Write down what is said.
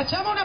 Facciamo una